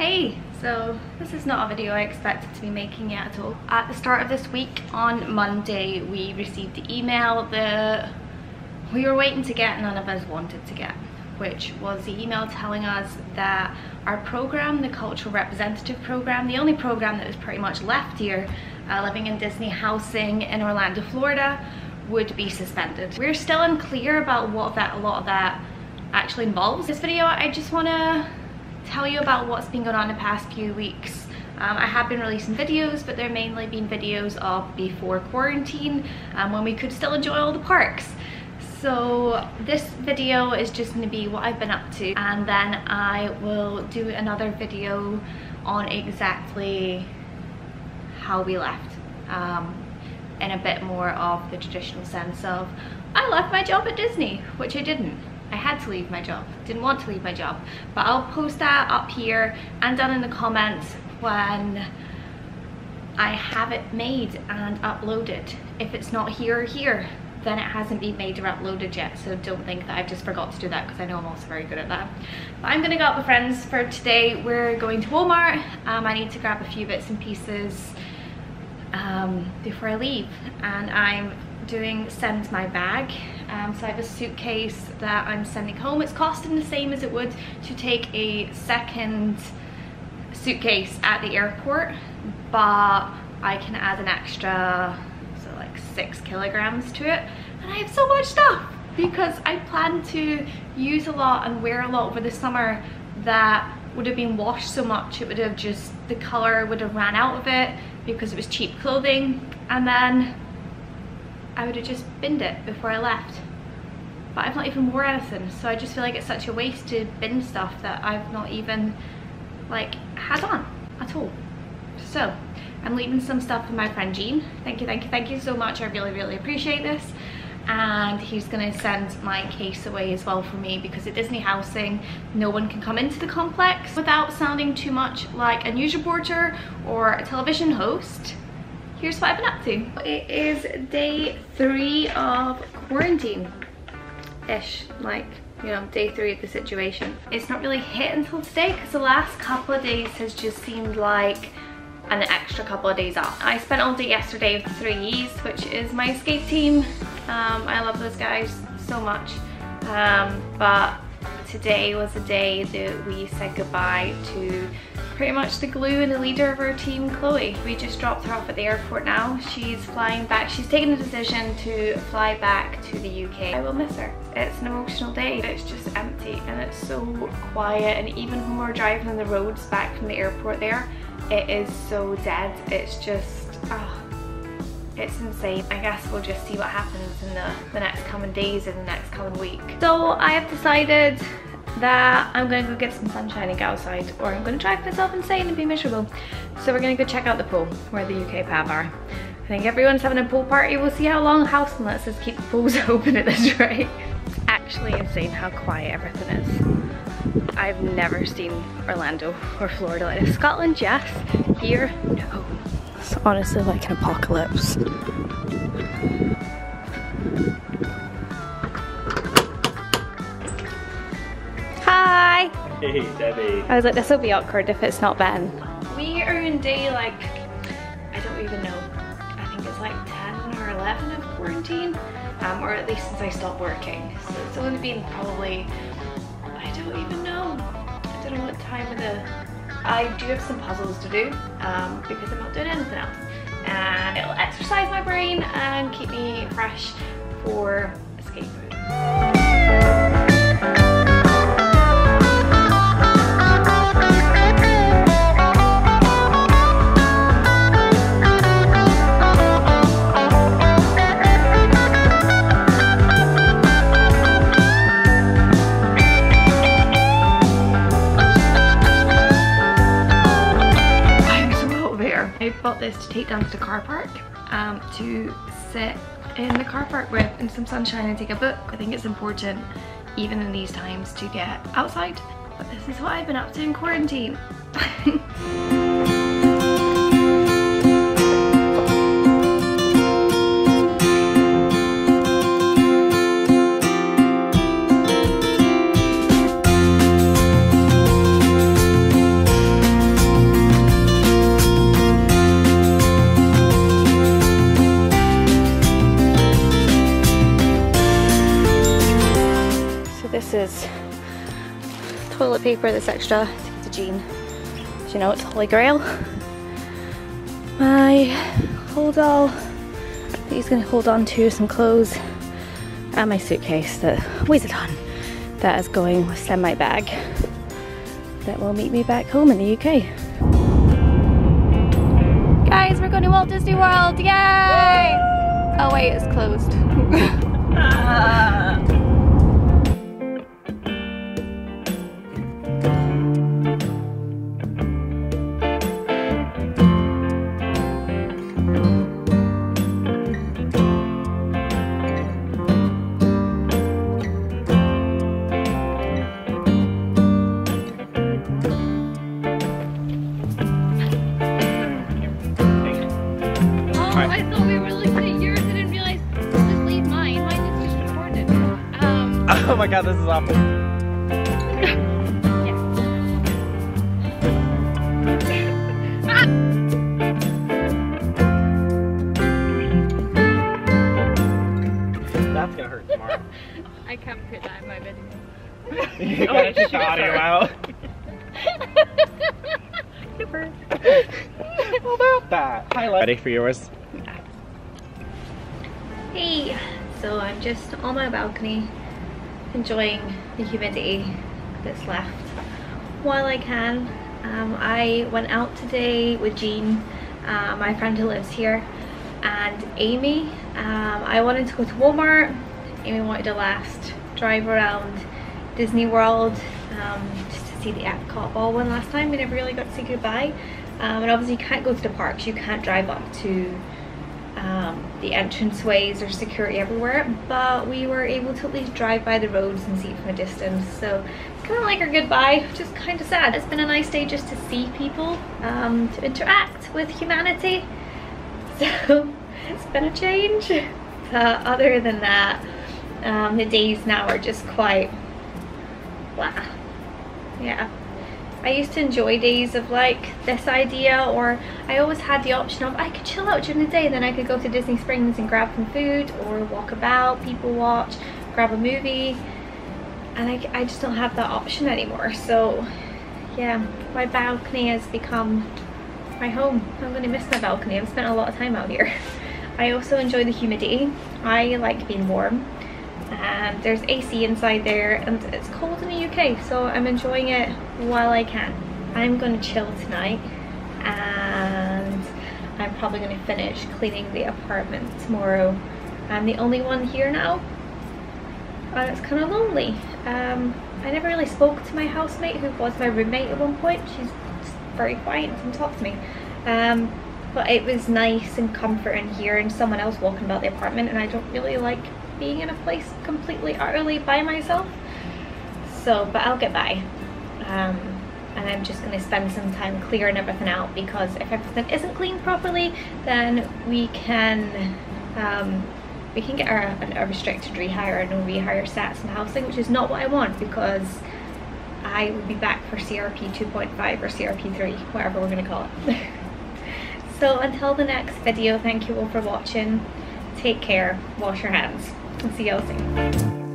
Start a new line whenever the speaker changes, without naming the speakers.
Hey, so this is not a video I expected to be making yet at all. At the start of this week on Monday we received the email that we were waiting to get none of us wanted to get which was the email telling us that our program, the cultural representative program, the only program that was pretty much left here, uh, living in Disney housing in Orlando, Florida, would be suspended. We're still unclear about what that a lot of that actually involves. This video, I just want to tell you about what's been going on the past few weeks. Um, I have been releasing videos, but they're mainly been videos of before quarantine, um, when we could still enjoy all the parks. So this video is just going to be what I've been up to, and then I will do another video on exactly how we left. Um, in a bit more of the traditional sense of I left my job at Disney, which I didn't. I had to leave my job, didn't want to leave my job. But I'll post that up here and down in the comments when I have it made and uploaded. If it's not here or here, then it hasn't been made or uploaded yet. So don't think that I've just forgot to do that because I know I'm also very good at that. But I'm gonna go out with friends for today. We're going to Walmart. Um, I need to grab a few bits and pieces um, before I leave. And I'm doing send my bag. Um, so I have a suitcase that I'm sending home. It's costing the same as it would to take a second suitcase at the airport, but I can add an extra, so like six kilograms to it. And I have so much stuff because I plan to use a lot and wear a lot over the summer that would have been washed so much it would have just the color would have ran out of it because it was cheap clothing and then I would have just binned it before I left. But I've not even wore anything so I just feel like it's such a waste to bin stuff that I've not even like had on at all. So I'm leaving some stuff with my friend Jean. Thank you thank you thank you so much. I really really appreciate this. And he's gonna send my case away as well for me because at Disney housing. No one can come into the complex without sounding too much like a news reporter or a television host here's what I've been up to it is day three of quarantine ish like you know day three of the situation it's not really hit until today because the last couple of days has just seemed like an extra couple of days off. I spent all day yesterday with the Three E's, which is my escape team. Um, I love those guys so much. Um, but today was the day that we said goodbye to pretty much the glue and the leader of our team, Chloe. We just dropped her off at the airport now. She's flying back. She's taken the decision to fly back to the UK. I will miss her. It's an emotional day. It's just empty and it's so quiet and even when we're driving on the roads back from the airport there, it is so dead. It's just, oh, it's insane. I guess we'll just see what happens in the, the next coming days and the next coming week. So I have decided that I'm gonna go get some sunshine and go outside or I'm gonna drive myself insane and be miserable. So we're gonna go check out the pool where the UK Pav are. I think everyone's having a pool party. We'll see how long housing lets us keep the pools open at this rate. It's actually insane how quiet everything is. I've never seen Orlando or Florida like. Scotland, yes. Here, no. It's honestly like an apocalypse.
Hey, Debbie.
I was like, this will be awkward if it's not Ben. We are in day like, I don't even know. I think it's like 10 or 11 of quarantine. Um, or at least since I stopped working. So it's only been probably I don't even know. I don't know what time of the... I do have some puzzles to do um, because I'm not doing anything else. And it'll exercise my brain and keep me fresh for escape room. Bought this to take down to the car park um, to sit in the car park with in some sunshine and take a book. I think it's important even in these times to get outside. But this is what I've been up to in quarantine. toilet paper that's extra to give to Jean. Do you know it's Holy Grail? My hold all he's gonna hold on to some clothes and my suitcase that weighs a ton that is going within my bag that will meet me back home in the UK. Guys, we're going to Walt Disney World, yay! Oh wait, it's closed.
my god, this is awful. That's gonna hurt tomorrow.
I can't put that in my video.
you gotta oh, take the audio out.
Super.
How about that? Highlight. Ready for yours?
Hey, so I'm just on my balcony enjoying the humidity that's left while I can. Um, I went out today with Jean, uh, my friend who lives here, and Amy. Um, I wanted to go to Walmart. Amy wanted to last drive around Disney World um, just to see the Epcot ball one last time. We never really got to say goodbye. Um, and obviously you can't go to the parks. You can't drive up to um, the entranceways or security everywhere but we were able to at least drive by the roads and see it from a distance. So it's kind of like our goodbye which is kind of sad. It's been a nice day just to see people um, to interact with humanity. So it's been a change. But other than that um, the days now are just quite blah. Yeah I used to enjoy days of like this idea or I always had the option of I could chill out during the day then I could go to Disney Springs and grab some food or walk about, people watch, grab a movie and I, I just don't have that option anymore so yeah my balcony has become my home. I'm going to miss my balcony. I've spent a lot of time out here. I also enjoy the humidity. I like being warm and there's AC inside there and it's cold UK so I'm enjoying it while I can. I'm to chill tonight and I'm probably to finish cleaning the apartment tomorrow. I'm the only one here now and it's kind of lonely. Um, I never really spoke to my housemate who was my roommate at one point. She's very quiet and didn't talk to me. Um, but it was nice and comforting hearing someone else walking about the apartment and I don't really like being in a place completely utterly by myself so but I'll get by. Um, and I'm just going to spend some time clearing everything out because if everything isn't cleaned properly then we can um, we can get our, a restricted rehire and rehire stats in housing which is not what I want because I will be back for CRP 2.5 or CRP 3 whatever we're going to call it. So until the next video thank you all for watching. Take care. Wash your hands. And see y'all soon.